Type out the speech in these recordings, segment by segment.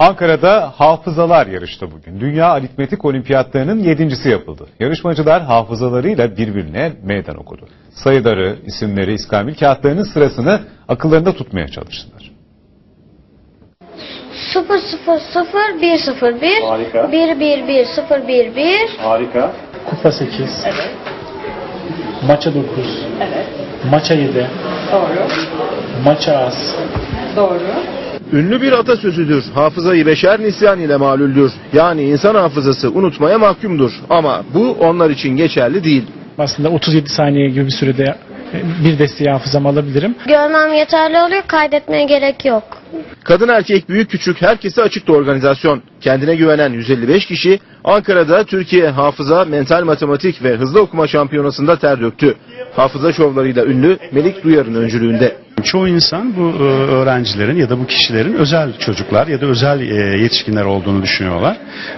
Ankara'da hafızalar yarıştı bugün. Dünya Aritmetik Olimpiyatlarının yedincisi yapıldı. Yarışmacılar hafızalarıyla birbirine meydan okudu. Sayıları, isimleri, iskambil kağıtlarının sırasını akıllarında tutmaya çalıştılar. 0 0 0 1 0 1 Harika. 1 1 1 0 1 1 Harika. Kupa 8. Maça 9. Maça 7. Doğru. Maça az. Doğru. Ünlü bir atasözüdür. Hafızayı beşer nisyan ile malüldür. Yani insan hafızası unutmaya mahkumdur. Ama bu onlar için geçerli değil. Aslında 37 saniye gibi bir sürede e, bir desteği hafızamı alabilirim. Görmem yeterli oluyor kaydetmeye gerek yok. Kadın erkek büyük küçük herkese açıktı organizasyon. Kendine güvenen 155 kişi Ankara'da Türkiye Hafıza, Mental Matematik ve Hızlı Okuma Şampiyonası'nda ter döktü. Hafıza şovlarıyla ünlü Melik Duyar'ın öncülüğünde. Çoğu insan bu e, öğrencilerin ya da bu kişilerin özel çocuklar ya da özel e, yetişkinler olduğunu düşünüyorlar.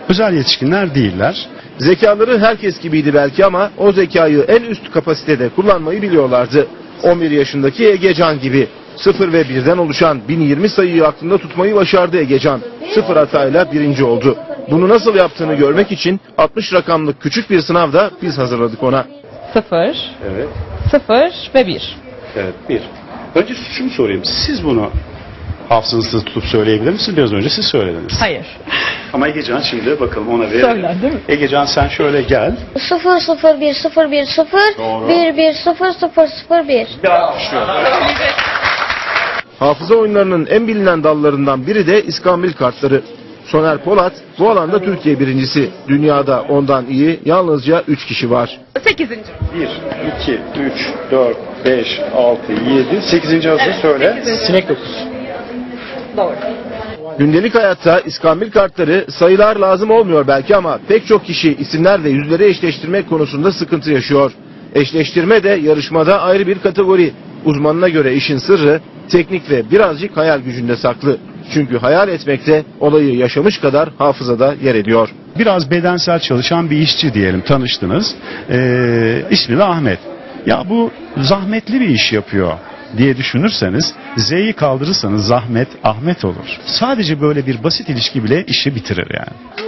Özel yetişkinler değiller. Zekaları herkes gibiydi belki ama o zekayı en üst kapasitede kullanmayı biliyorlardı. 11 yaşındaki Egecan gibi. 0 ve 1'den oluşan 1020 sayıyı aklında tutmayı başardı Egecan. Sıfır hatayla birinci oldu. Bunu nasıl yaptığını görmek için 60 rakamlık küçük bir sınav da biz hazırladık ona. 0, Evet. 0 ve 1. Evet bir. Önce şunu sorayım. Siz bunu hafızanızda tutup söyleyebilir misiniz? Biraz önce siz söylediniz. Hayır. Ama Egecan şimdi bakalım ona verelim. Söyler değil mi? Egecan sen şöyle gel. 0 0 1 0 1 0 1 1 0 0 0 1 Hafıza oyunlarının en bilinen dallarından biri de iskambil kartları. Soner Polat bu alanda Türkiye birincisi. Dünyada ondan iyi yalnızca 3 kişi var. 8. 1, 2, 3, 4, 5, 6, 7, 8. hazır söyle. Sinek 9. Doğru. Gündelik hayatta iskambil kartları sayılar lazım olmuyor belki ama pek çok kişi isimler ve yüzleri eşleştirmek konusunda sıkıntı yaşıyor. Eşleştirme de yarışmada ayrı bir kategori. Uzmanına göre işin sırrı teknik ve birazcık hayal gücünde saklı. Çünkü hayal etmekte olayı yaşamış kadar hafızada yer ediyor. Biraz bedensel çalışan bir işçi diyelim tanıştınız. Ee, ismi de Ahmet. Ya bu zahmetli bir iş yapıyor diye düşünürseniz Z'yi kaldırırsanız zahmet Ahmet olur. Sadece böyle bir basit ilişki bile işi bitirir yani.